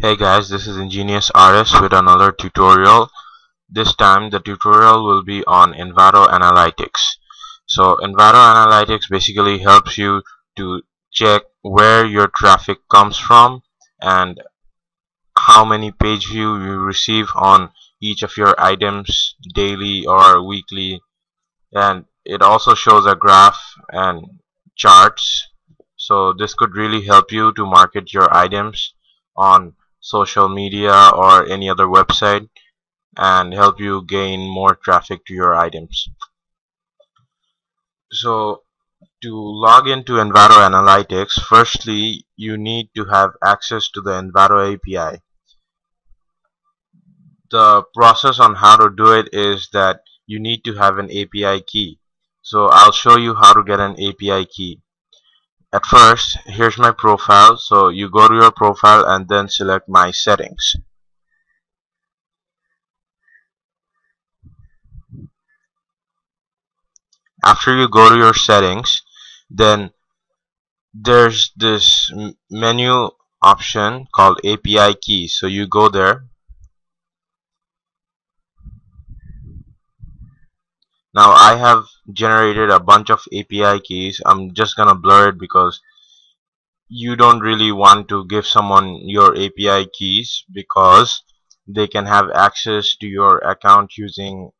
Hey guys, this is Ingenious Artist with another tutorial. This time the tutorial will be on Envato Analytics. So Envato Analytics basically helps you to check where your traffic comes from and how many page view you receive on each of your items daily or weekly and it also shows a graph and charts so this could really help you to market your items on social media or any other website and help you gain more traffic to your items. So to log into Envato Analytics, firstly you need to have access to the Envato API. The process on how to do it is that you need to have an API key. So I'll show you how to get an API key at first here's my profile so you go to your profile and then select my settings. After you go to your settings then there's this menu option called API key. So you go there now I have generated a bunch of API keys. I'm just gonna blur it because you don't really want to give someone your API keys because they can have access to your account using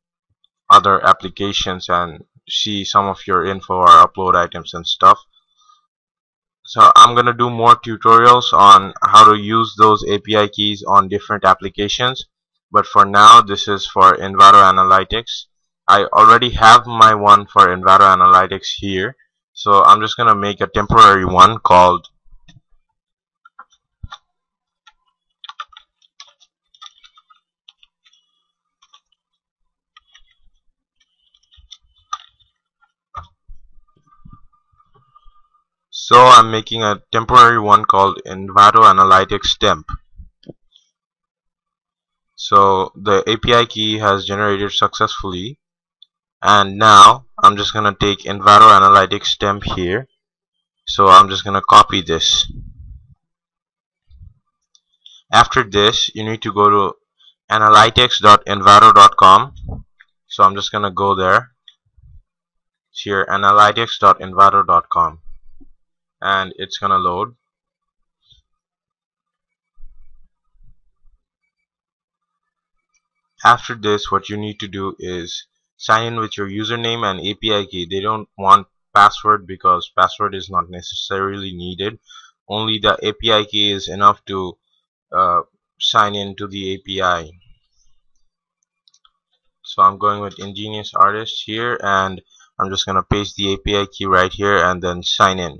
other applications and see some of your info or upload items and stuff. So I'm gonna do more tutorials on how to use those API keys on different applications. But for now this is for Envato Analytics I already have my one for Envato Analytics here so I'm just gonna make a temporary one called So I'm making a temporary one called Envato Analytics temp. So the API key has generated successfully and now I'm just gonna take Envato Analytics here. So I'm just gonna copy this. After this you need to go to analytics.envato.com so I'm just gonna go there. Here analytics.envato.com and it's gonna load. After this what you need to do is sign in with your username and API key. They don't want password because password is not necessarily needed. Only the API key is enough to uh, sign in to the API so I'm going with ingenious artist here and I'm just gonna paste the API key right here and then sign in.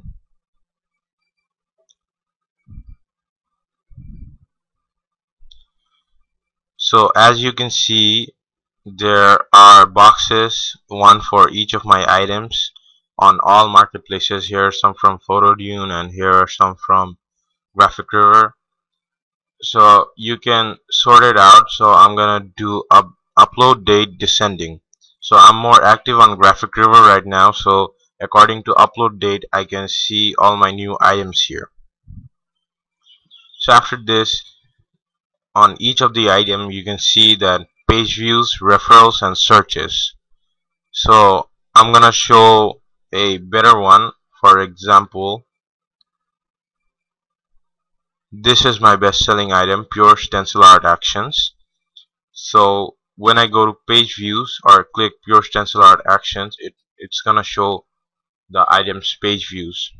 So as you can see there are boxes one for each of my items on all marketplaces. Here are some from Photodune and here are some from Graphic River. So you can sort it out. So I'm gonna do up upload date descending. So I'm more active on Graphic River right now. So according to upload date I can see all my new items here. So after this on each of the item you can see that page views, referrals, and searches. So I'm gonna show a better one. For example, this is my best-selling item, Pure Stencil Art Actions. So when I go to page views or click Pure Stencil Art Actions, it, it's gonna show the item's page views.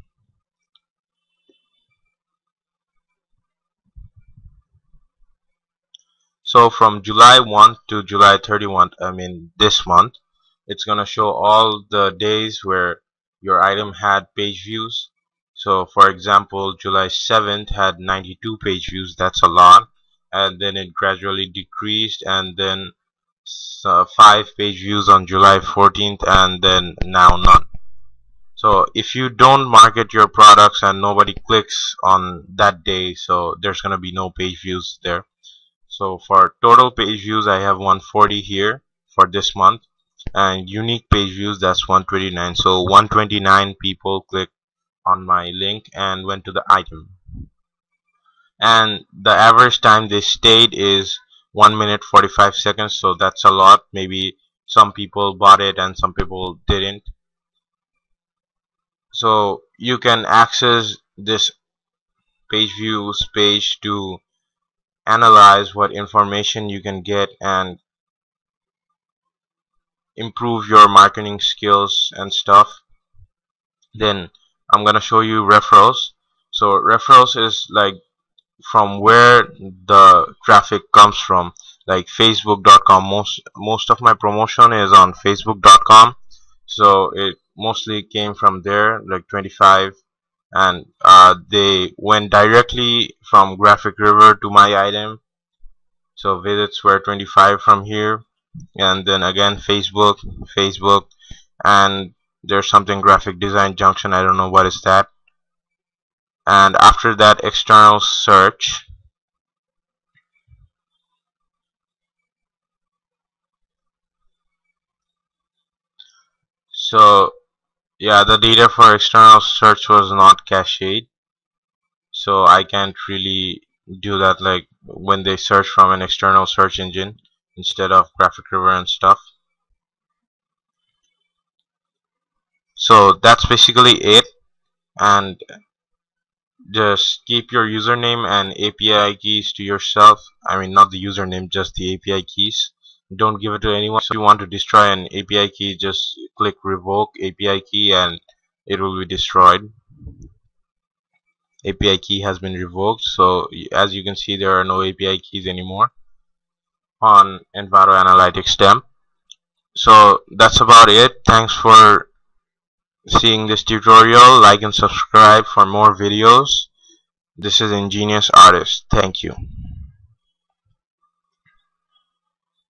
So from July 1 to July 31 I mean this month it's gonna show all the days where your item had page views. So for example July 7th had 92 page views that's a lot. And then it gradually decreased and then uh, 5 page views on July 14th and then now none. So if you don't market your products and nobody clicks on that day so there's gonna be no page views there so for total page views I have 140 here for this month. And unique page views that's 129 so 129 people clicked on my link and went to the item. And the average time they stayed is 1 minute 45 seconds. So that's a lot. Maybe some people bought it and some people didn't. So you can access this page views page to analyze what information you can get and improve your marketing skills and stuff then I'm gonna show you referrals. So referrals is like from where the traffic comes from. Like facebook.com most most of my promotion is on facebook.com so it mostly came from there like 25 and uh, they went directly from graphic river to my item so visits were 25 from here and then again Facebook Facebook and there's something graphic design junction I don't know what is that. And after that external search so yeah the data for external search was not cached so I can't really do that like when they search from an external search engine instead of graphic river and stuff. So that's basically it and just keep your username and API keys to yourself. I mean not the username just the API keys don't give it to anyone. So if you want to destroy an API key just click revoke API key and it will be destroyed. API key has been revoked. So as you can see there are no API keys anymore on Envato Analytics temp so that's about it. Thanks for seeing this tutorial. Like and subscribe for more videos. This is ingenious artist. Thank you